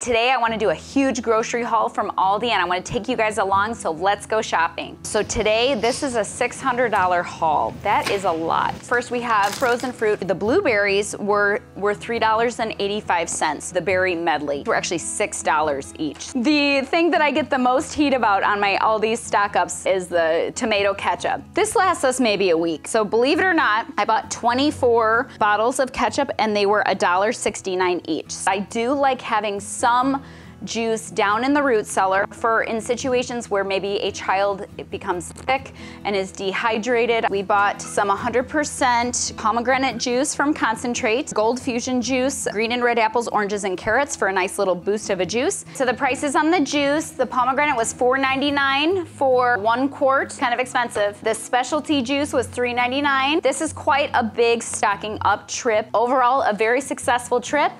Today I want to do a huge grocery haul from Aldi and I want to take you guys along, so let's go shopping. So today, this is a $600 haul. That is a lot. First we have frozen fruit. The blueberries were, were $3.85. The berry medley were actually $6 each. The thing that I get the most heat about on my Aldi stock ups is the tomato ketchup. This lasts us maybe a week. So believe it or not, I bought 24 bottles of ketchup and they were $1.69 each. I do like having some some juice down in the root cellar for in situations where maybe a child becomes sick and is dehydrated. We bought some 100% pomegranate juice from concentrate, gold fusion juice, green and red apples, oranges, and carrots for a nice little boost of a juice. So the prices on the juice, the pomegranate was $4.99 for one quart, kind of expensive. The specialty juice was $3.99. This is quite a big stocking up trip. Overall, a very successful trip.